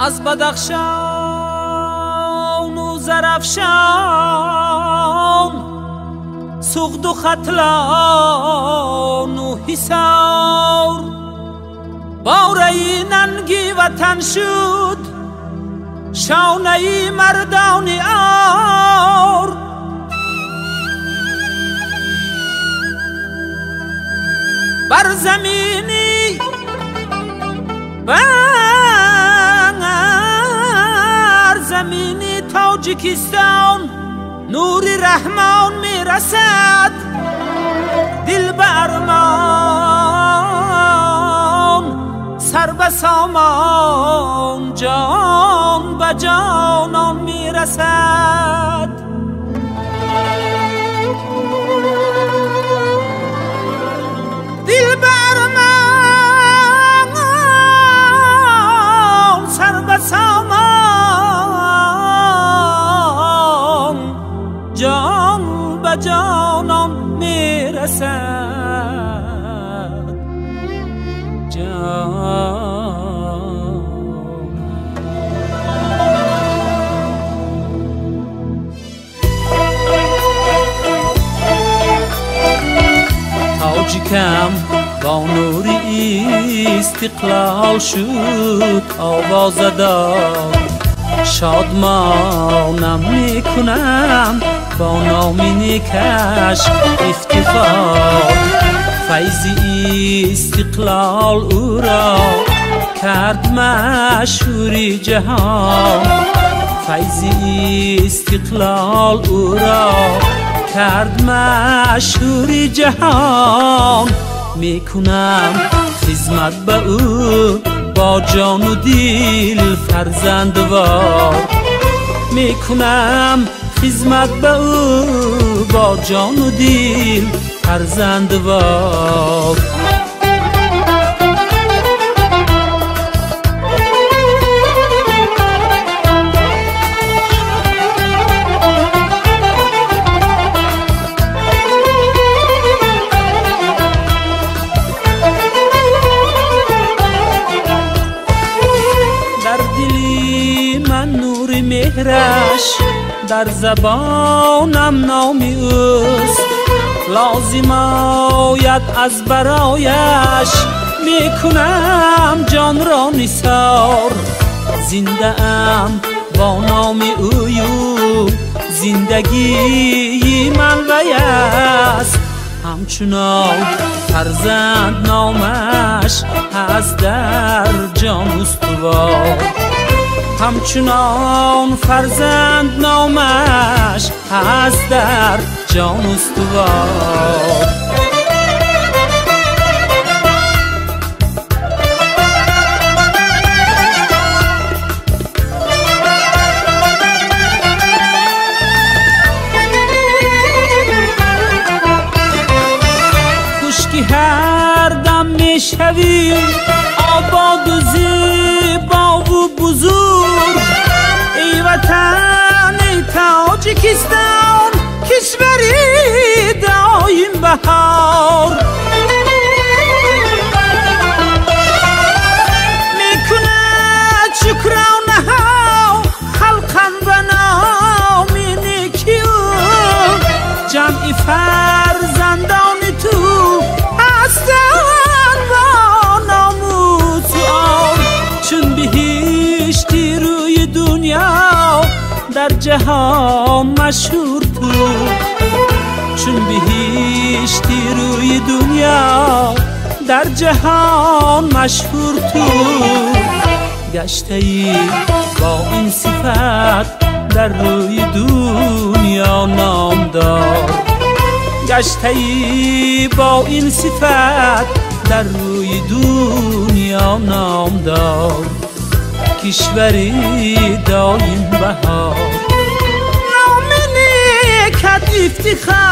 از بدخشان و زرفشان سغد و خطلان و حسار باره ننگی وطن شد شانه مردان آر بر زمینی بر زمینی تاجیکستان نوری رحمان می‌رسد. دل برمان سر به سامان جان به جانان می‌رسد. جان. تاجیکم با نوری استقلال شد آواز داد شادمانم می‌کنم. با نام نیکش افتخار. فیضی استقلال او را کرد مشهوری جهان. فیضی استقلال او را کرد مشهوری جهان. می‌کنم خدمت به او با جان و دیل فرزندوار. می‌کنم خدمت به او با جان و دیل فرزندوار در دلی من نور مهرش در زبانم نامی اوست. لازم آید از برایش می‌کنم جان را نثار. زنده ام با نام اویو زندگی من وی است. همچنان فرزند نامش هست در جان استوار همچنان فرزند نامش هست در جان استوار خشکی هر دم می‌شوی آباد و بهار می‌کنه شکرانه ها خلقم به نام نیکی جمعی فرزندان تو هستن ناموس و آن چون بهشتی روی دنیا در جهان مشهور تو چون بهشتی روی دنیا در جهان مشهور تو. گشته ای با این صفت در روی دنیا نامدار گشته ای با این صفت در روی دنیا نامدار کشوری دایم بهار. نام نیکت افتخار